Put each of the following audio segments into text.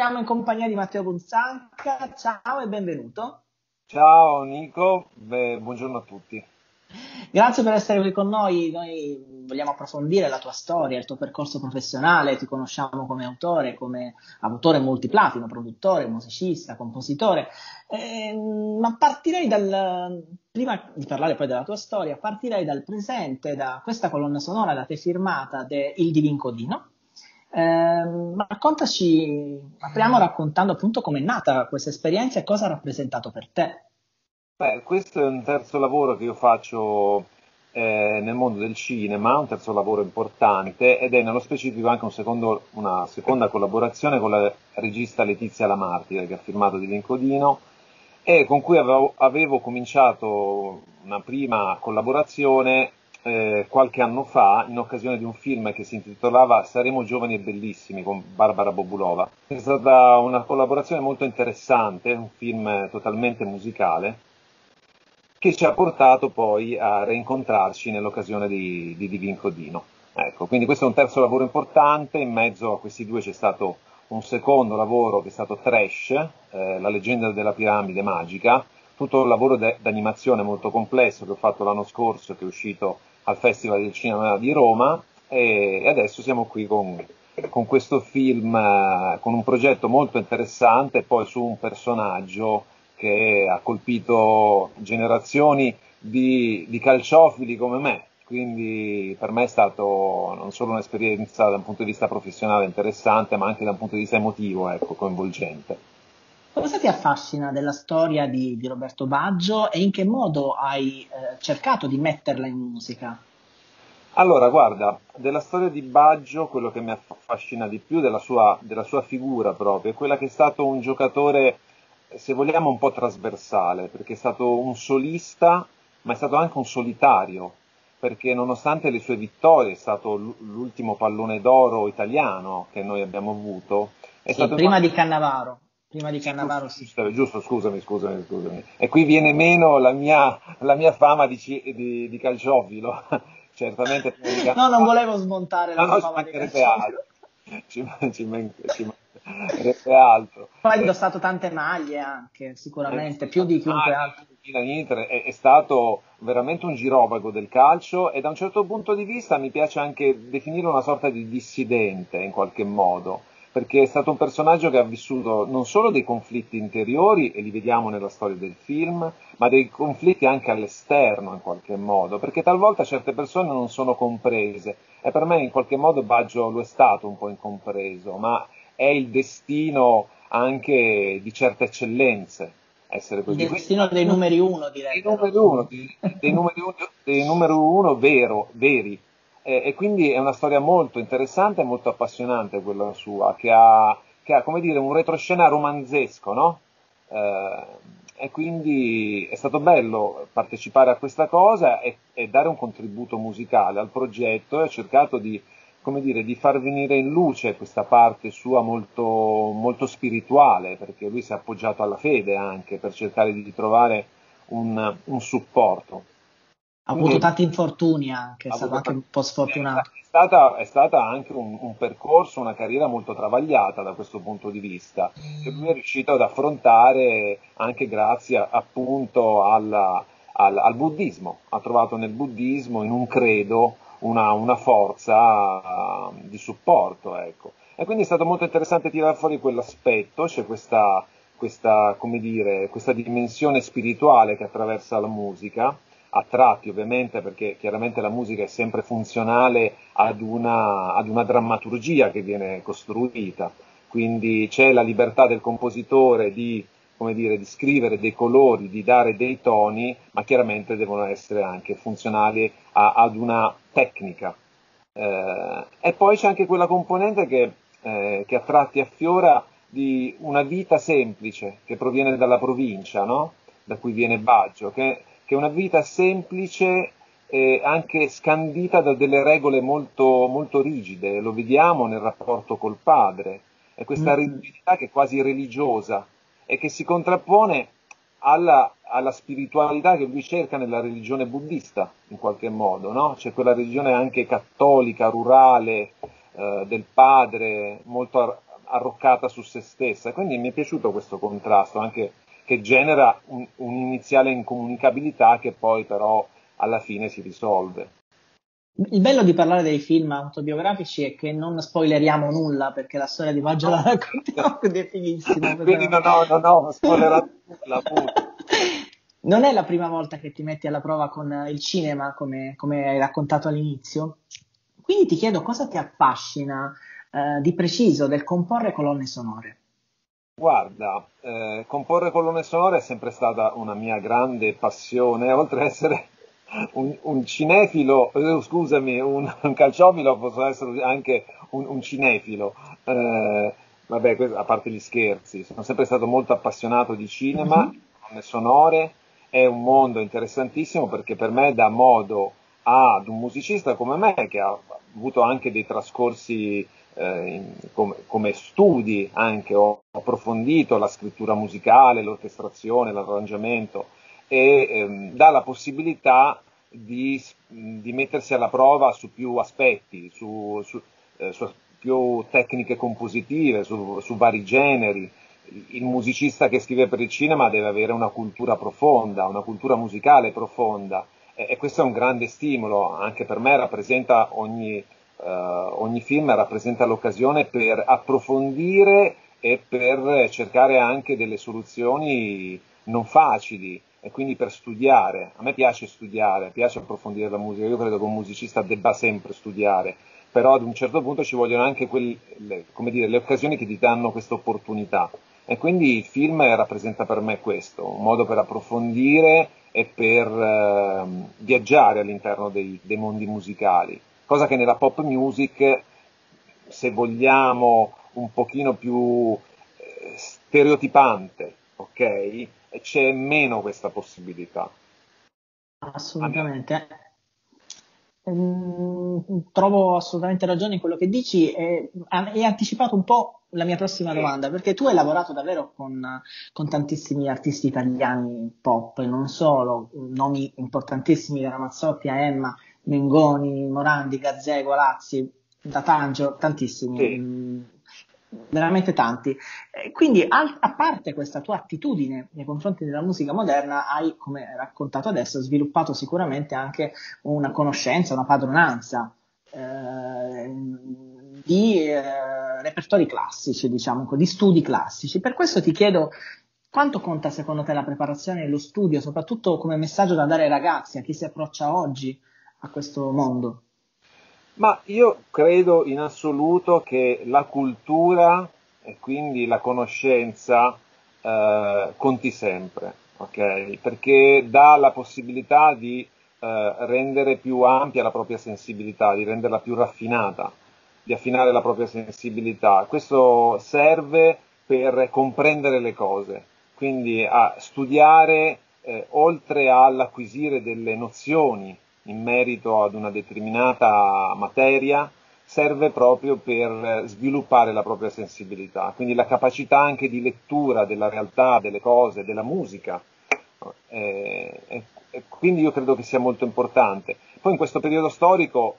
troviamo in compagnia di Matteo Gonzanca. Ciao e benvenuto. Ciao Nico, Beh, buongiorno a tutti. Grazie per essere qui con noi. Noi vogliamo approfondire la tua storia, il tuo percorso professionale. Ti conosciamo come autore, come autore multiplatino, produttore, musicista, compositore. Eh, ma partirei dal. Prima di parlare poi della tua storia, partirei dal presente, da questa colonna sonora da te firmata de Il Divin Codino. Eh, raccontaci, apriamo raccontando appunto come è nata questa esperienza e cosa ha rappresentato per te. Beh, questo è un terzo lavoro che io faccio eh, nel mondo del cinema, un terzo lavoro importante ed è nello specifico anche un secondo, una seconda collaborazione con la regista Letizia Lamartire che ha firmato di Vincodino e con cui avevo, avevo cominciato una prima collaborazione eh, qualche anno fa in occasione di un film che si intitolava Saremo giovani e bellissimi con Barbara Bobulova. È stata una collaborazione molto interessante, un film totalmente musicale che ci ha portato poi a reincontrarci nell'occasione di, di Divin Codino. Ecco, quindi questo è un terzo lavoro importante, in mezzo a questi due c'è stato un secondo lavoro che è stato Trash, eh, la leggenda della piramide magica, tutto un lavoro d'animazione molto complesso che ho fatto l'anno scorso, che è uscito al Festival del Cinema di Roma e, adesso siamo qui con, con questo film, eh, con un progetto molto interessante, poi su un personaggio che ha colpito generazioni di, di calciofili come me, quindi per me è stato non solo un'esperienza da un punto di vista professionale interessante, ma anche da un punto di vista emotivo, ecco, coinvolgente. Cosa ti affascina della storia di, di Roberto Baggio e in che modo hai eh, cercato di metterla in musica? Allora, guarda, della storia di Baggio, quello che mi affascina di più della sua, della sua figura proprio, è quella che è stato un giocatore se vogliamo, un po' trasversale, perché è stato un solista, ma è stato anche un solitario, perché nonostante le sue vittorie, è stato l'ultimo pallone d'oro italiano che noi abbiamo avuto. Sì, prima una... di Cannavaro. Prima di Cannavaro, sì. Giusto, giusto, scusami, scusami, scusami. E qui viene meno la mia, la mia fama di, di, di calciofilo. Certamente. no, non volevo smontare la no, no, fama di calciofilo. Ci, ci, man- ci, mancherebbe altro. Poi ha indossato tante maglie anche, sicuramente, più di chiunque ah, altro. È, è stato veramente un girovago del calcio e da un certo punto di vista mi piace anche definire una sorta di dissidente in qualche modo, perché è stato un personaggio che ha vissuto non solo dei conflitti interiori, e li vediamo nella storia del film, ma dei conflitti anche all'esterno in qualche modo, perché talvolta certe persone non sono comprese e per me in qualche modo Baggio lo è stato un po' incompreso, ma è il destino anche di certe eccellenze. Essere così. Il destino dei numeri uno, direi. Dei numeri uno, dei, dei numeri uno, dei numeri uno vero, veri. E, e, quindi è una storia molto interessante e molto appassionante quella sua, che ha, che ha come dire, un retroscena romanzesco, no? Eh, e quindi è stato bello partecipare a questa cosa e, e dare un contributo musicale al progetto e ho cercato di come dire, di far venire in luce questa parte sua molto, molto spirituale, perché lui si è appoggiato alla fede anche per cercare di trovare un, un supporto. Ha avuto tanti infortuni anche, è stato anche un po' sfortunato. È stata, è stata anche un, un, percorso, una carriera molto travagliata da questo punto di vista, che lui è riuscito ad affrontare anche grazie appunto alla, al, al buddismo. Ha trovato nel buddismo, in un credo, una, una forza uh, di supporto. Ecco. E quindi è stato molto interessante tirare fuori quell'aspetto, c'è questa, questa, dire, questa dimensione spirituale che attraversa la musica, a tratti ovviamente perché chiaramente la musica è sempre funzionale ad una, ad una drammaturgia che viene costruita, quindi c'è la libertà del compositore di come dire, di scrivere dei colori, di dare dei toni, ma chiaramente devono essere anche funzionali a, ad una tecnica. Eh, e poi c'è anche quella componente che, eh, che, a tratti affiora di una vita semplice che proviene dalla provincia, no? da cui viene Baggio, che, che, è una vita semplice e anche scandita da delle regole molto, molto rigide, lo vediamo nel rapporto col padre, è questa mm. rigidità che è quasi religiosa, e che si contrappone alla, alla, spiritualità che lui cerca nella religione buddista, in qualche modo, no? C'è quella religione anche cattolica, rurale, eh, del padre, molto ar- arroccata su se stessa. Quindi mi è piaciuto questo contrasto, anche che genera un, un'iniziale incomunicabilità che poi però alla fine si risolve. Il bello di parlare dei film autobiografici è che non spoileriamo nulla perché la storia di Maggio la raccontiamo ed è fighissima. Quindi non ho, non ho spoilerato nulla. Non è la prima volta che ti metti alla prova con il cinema, come, come hai raccontato all'inizio. Quindi ti chiedo cosa ti affascina eh, di preciso del comporre colonne sonore. Guarda, eh, comporre colonne sonore è sempre stata una mia grande passione, oltre ad essere un, un cinefilo, eh, scusami, un, un, calciofilo, posso essere anche un, un cinefilo. Eh, vabbè, questo, a parte gli scherzi, sono sempre stato molto appassionato di cinema, mm-hmm. colonne sonore, è un mondo interessantissimo perché per me dà modo ad un musicista come me, che ha avuto anche dei trascorsi eh, come, come, studi, anche ho approfondito la scrittura musicale, l'orchestrazione, l'arrangiamento, e ehm, dà la possibilità di, di, mettersi alla prova su più aspetti, su, su, eh, su più tecniche compositive, su, su vari generi. Il musicista che scrive per il cinema deve avere una cultura profonda, una cultura musicale profonda e, e questo è un grande stimolo, anche per me rappresenta ogni, ogni film rappresenta l'occasione per approfondire e per cercare anche delle soluzioni non facili e quindi per studiare. A me piace studiare, piace approfondire la musica, io credo che un musicista debba sempre studiare, però ad un certo punto ci vogliono anche quelle, dire, le occasioni che ti danno questa opportunità. E quindi il film rappresenta per me questo, un modo per approfondire e per eh, viaggiare all'interno dei, dei, mondi musicali, cosa che nella pop music, se vogliamo un pochino più eh, stereotipante, ok? c'è meno questa possibilità. Assolutamente. Ehm, trovo assolutamente ragione in quello che dici e hai anticipato un po' la mia prossima domanda, perché tu hai lavorato davvero con, con tantissimi artisti italiani pop, non solo, nomi importantissimi da Ramazzotti a Emma, Mengoni, Morandi, Gazzego, Lazzi, da Tangio, tantissimi. Sì. Mm, veramente tanti. quindi, a, a, parte questa tua attitudine nei confronti della musica moderna, hai, come hai raccontato adesso, sviluppato sicuramente anche una conoscenza, una padronanza eh, di eh, repertori classici, diciamo, di studi classici. Per questo ti chiedo quanto conta secondo te la preparazione e lo studio, soprattutto come messaggio da dare ai ragazzi, a chi si approccia oggi a questo mondo? Ma io credo in assoluto che la cultura e quindi la conoscenza eh, conti sempre, okay? perché dà la possibilità di eh, rendere più ampia la propria sensibilità, di renderla più raffinata, di affinare la propria sensibilità. Questo serve per comprendere le cose, quindi a studiare eh, oltre all'acquisire delle nozioni in merito ad una determinata materia serve proprio per sviluppare la propria sensibilità, quindi la capacità anche di lettura della realtà, delle cose, della musica. E, e, e quindi io credo che sia molto importante. Poi in questo periodo storico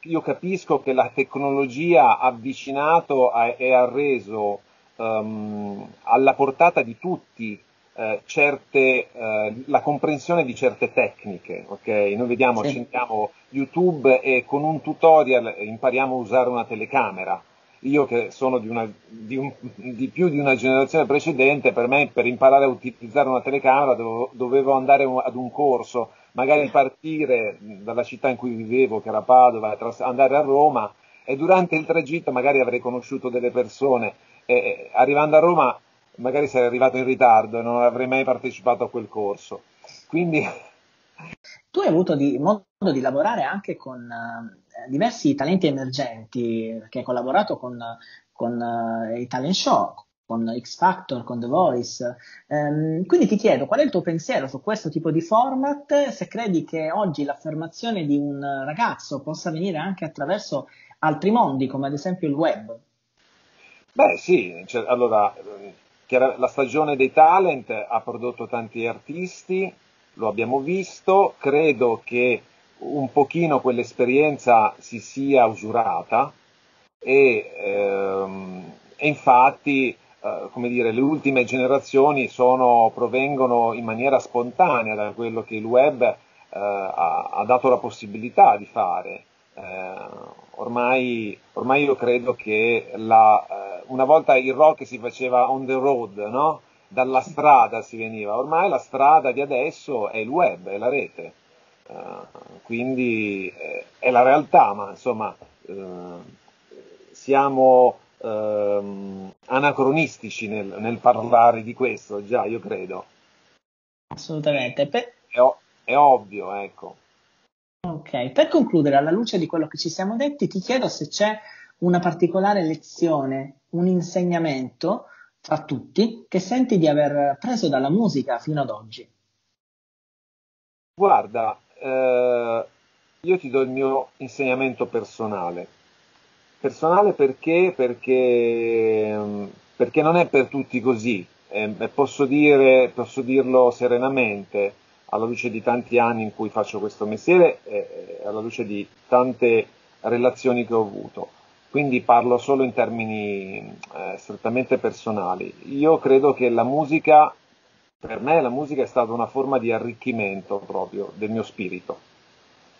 io capisco che la tecnologia ha avvicinato e ha reso um, alla portata di tutti eh, certe, eh, la comprensione di certe tecniche. Okay? Noi vediamo, sì. accendiamo YouTube e con un tutorial impariamo a usare una telecamera. Io che sono di, una, di, un, di più di una generazione precedente, per me per imparare a utilizzare una telecamera dovevo, dovevo andare ad un corso, magari partire dalla città in cui vivevo, che era Padova, andare a Roma e durante il tragitto magari avrei conosciuto delle persone e arrivando a Roma magari sarei arrivato in ritardo e non avrei mai partecipato a quel corso. Quindi... Tu hai avuto di, modo di lavorare anche con uh, diversi talenti emergenti, che hai collaborato con, con uh, i talent show, con X Factor, con The Voice. Um, quindi ti chiedo qual è il tuo pensiero su questo tipo di format, se credi che oggi l'affermazione di un ragazzo possa venire anche attraverso altri mondi, come ad esempio il web. Beh sì, cioè, allora la stagione dei talent ha prodotto tanti artisti, lo abbiamo visto, credo che un pochino quell'esperienza si sia usurata, e, ehm, e infatti eh, come dire, le ultime generazioni sono, provengono in maniera spontanea da quello che il web eh, ha, ha, dato la possibilità di fare. Eh, ormai, ormai, io credo che la, eh, una volta il rock si faceva on the road, no? dalla strada si veniva, ormai la strada di adesso è il web, è la rete. Uh, quindi eh, è la realtà, ma insomma uh, siamo uh, anacronistici nel, nel, parlare di questo, già io credo. Assolutamente. Per... È, è ovvio, ecco. Ok, per concludere, alla luce di quello che ci siamo detti, ti chiedo se c'è una particolare lezione, un insegnamento tra tutti che senti di aver preso dalla musica fino ad oggi. Guarda, eh, io ti do il mio insegnamento personale. Personale perché? Perché, perché non è per tutti così. Eh, posso, dire, posso dirlo serenamente alla luce di tanti anni in cui faccio questo mestiere e alla luce di tante relazioni che ho avuto. Quindi parlo solo in termini eh, strettamente personali. Io credo che la musica, per me la musica è stata una forma di arricchimento proprio del mio spirito.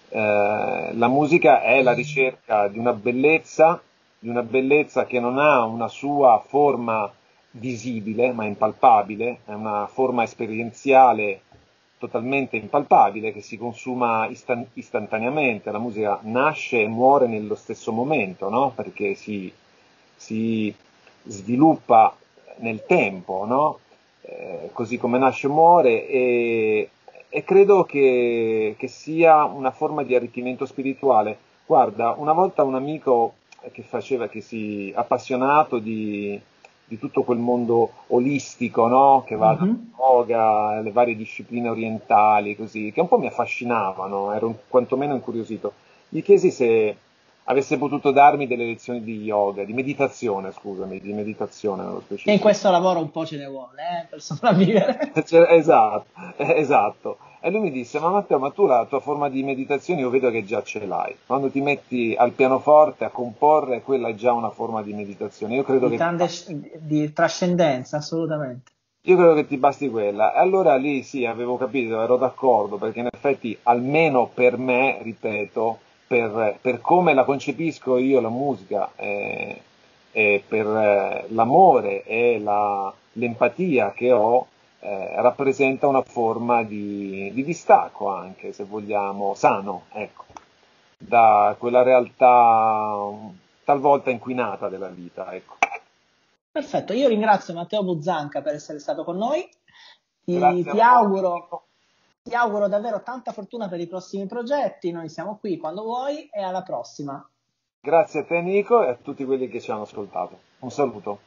Eh, la musica è la ricerca di una bellezza, di una bellezza che non ha una sua forma visibile, ma impalpabile, è una forma esperienziale totalmente impalpabile che si consuma istan- istantaneamente, la musica nasce e muore nello stesso momento, no? perché si, si, sviluppa nel tempo, no? eh, così come nasce e muore e, e credo che, che, sia una forma di arricchimento spirituale. Guarda, una volta un amico che faceva, che si appassionato di, di tutto quel mondo olistico, no? Che va mm-hmm. da yoga alle varie discipline orientali, così, che un po' mi affascinavano, ero quantomeno incuriosito. Gli chiesi se avesse potuto darmi delle lezioni di yoga, di meditazione, scusami, di meditazione nello specifico. E in questo lavoro un po' ce ne vuole, eh, per sopravvivere. Cioè, esatto, esatto. E lui mi disse, ma Matteo, ma tu la tua forma di meditazione io vedo che già ce l'hai. Quando ti metti al pianoforte a comporre, quella è già una forma di meditazione. Io credo di, che... Di trascendenza, assolutamente. Io credo che ti basti quella. E allora lì sì, avevo capito, ero d'accordo, perché in effetti, almeno per me, ripeto, per, per come la concepisco io la musica, eh, e per eh, l'amore e la, l'empatia che ho, eh, rappresenta una forma di, di, distacco anche, se vogliamo, sano, ecco, da quella realtà talvolta inquinata della vita. Ecco. Perfetto, io ringrazio Matteo Buzzanca per essere stato con noi. Ti, ti, auguro, ti auguro davvero tanta fortuna per i prossimi progetti. Noi siamo qui quando vuoi e alla prossima. Grazie a te Nico e a tutti quelli che ci hanno ascoltato. Un saluto.